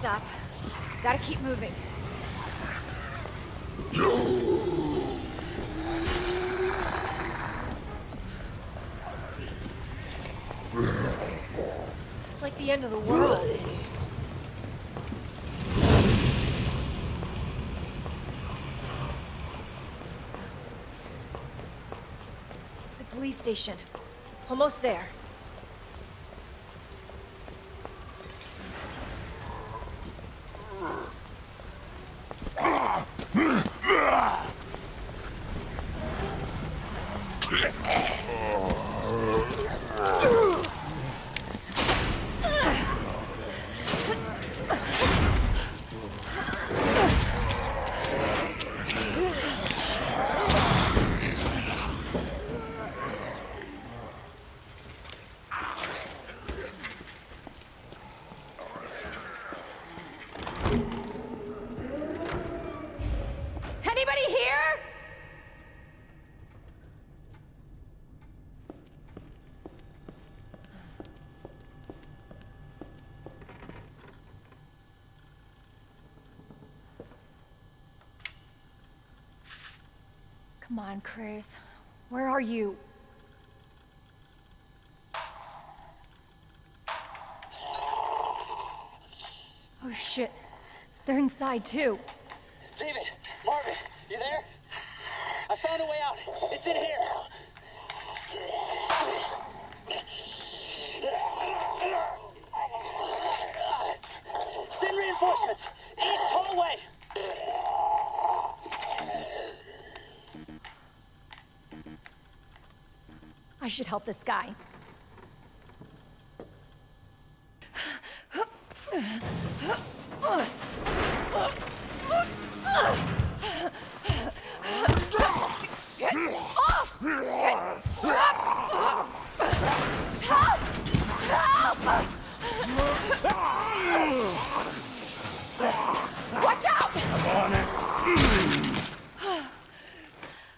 stop. Gotta keep moving. It's like the end of the world. The police station. Almost there. Anybody here? Come on, Chris. Where are you? Oh shit. They're inside too. David, Marvin, you there? I found a way out. It's in here. Send reinforcements. East hallway. I should help this guy. Get off! Get off! Help! Help! Watch out! On it.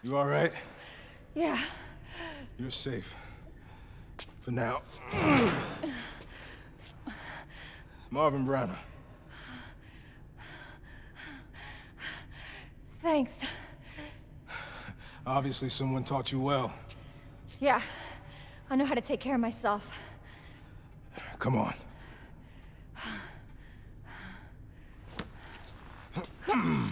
You all right? Yeah, You're safe. For now. Marvin Branagh. thanks. Obviously, someone taught you well. Yeah, I know how to take care of myself. Come on.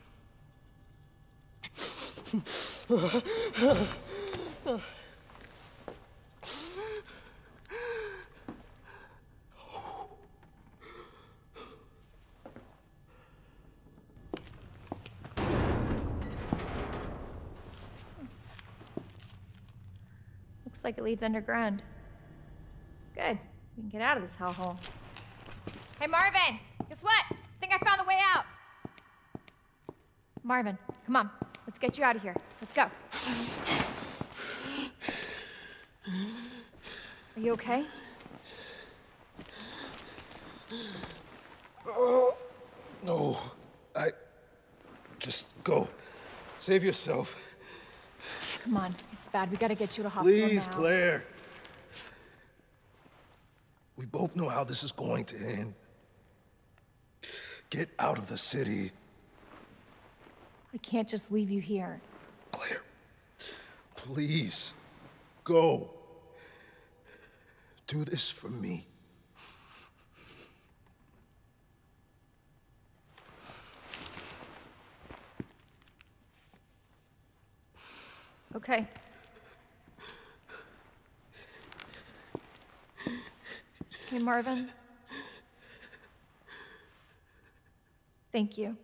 Looks like it leads underground. Good. We can get out of this hellhole. Hey, Marvin! Guess what? I think I found the way out! Marvin, come on. Let's get you out of here. Let's go. Are you okay? Oh, No, I... Just go. Save yourself. Come on, it's bad. We gotta get you to hospital Please, now. Claire. We both know how this is going to end. Get out of the city, I can't just leave you here. Claire. Please, go. Do this for me. Okay. Hey, Marvin. Thank you.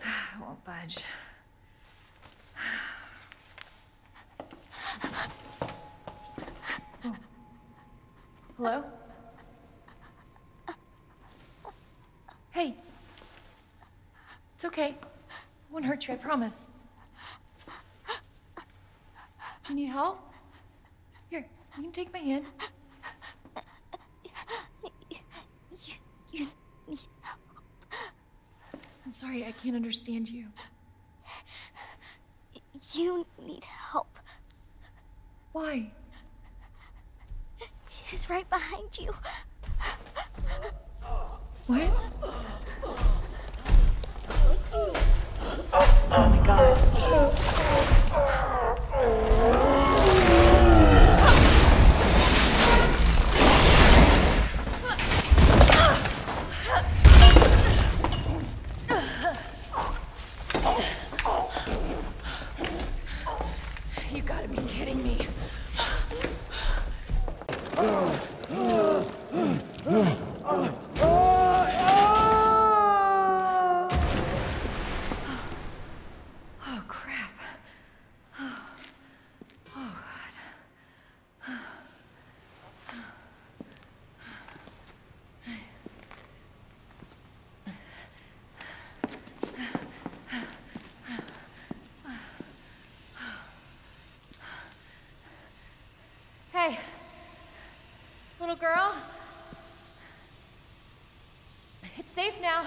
I won't budge. Oh. Hello? Hey. It's okay. I won't hurt you, I promise. Do you need help? Here, you can take my hand. You, you need I'm sorry, I can't understand you. you need help. Why? He's right behind you. What? Oh, oh my god. You gotta be kidding me. Oh crap. Hey, little girl. It's safe now.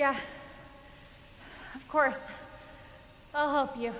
Yeah. Of course. I'll help you.